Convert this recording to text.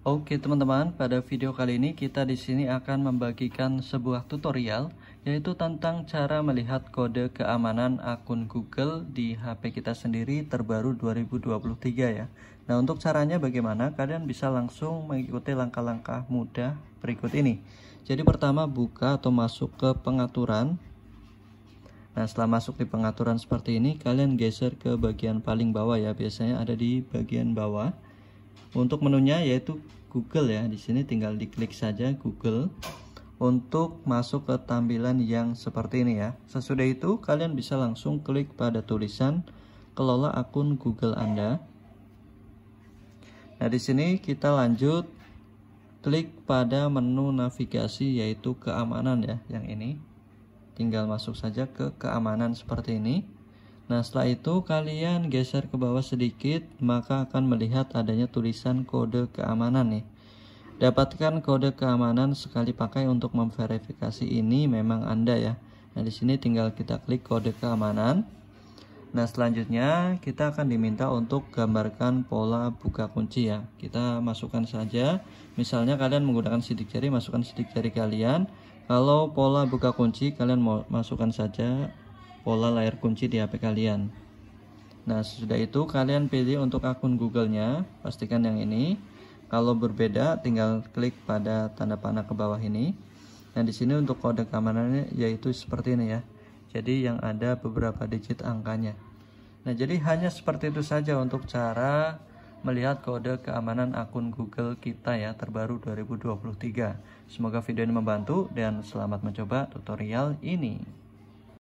Oke teman-teman, pada video kali ini kita di sini akan membagikan sebuah tutorial yaitu tentang cara melihat kode keamanan akun Google di HP kita sendiri terbaru 2023 ya. Nah, untuk caranya bagaimana? Kalian bisa langsung mengikuti langkah-langkah mudah berikut ini. Jadi pertama buka atau masuk ke pengaturan. Nah, setelah masuk di pengaturan seperti ini, kalian geser ke bagian paling bawah ya. Biasanya ada di bagian bawah. Untuk menunya yaitu Google ya. Di sini tinggal diklik saja Google untuk masuk ke tampilan yang seperti ini ya. Sesudah itu kalian bisa langsung klik pada tulisan kelola akun Google Anda. Nah, di sini kita lanjut klik pada menu navigasi yaitu keamanan ya, yang ini. Tinggal masuk saja ke keamanan seperti ini. Nah setelah itu kalian geser ke bawah sedikit maka akan melihat adanya tulisan kode keamanan nih. Dapatkan kode keamanan sekali pakai untuk memverifikasi ini memang Anda ya. Nah di sini tinggal kita klik kode keamanan. Nah selanjutnya kita akan diminta untuk gambarkan pola buka kunci ya. Kita masukkan saja. Misalnya kalian menggunakan sidik jari, masukkan sidik jari kalian. Kalau pola buka kunci kalian mau masukkan saja pola layar kunci di HP kalian. Nah, sudah itu kalian pilih untuk akun Google-nya, pastikan yang ini. Kalau berbeda, tinggal klik pada tanda panah ke bawah ini. Nah, di sini untuk kode keamanannya yaitu seperti ini ya. Jadi yang ada beberapa digit angkanya. Nah, jadi hanya seperti itu saja untuk cara melihat kode keamanan akun Google kita ya terbaru 2023. Semoga video ini membantu dan selamat mencoba tutorial ini.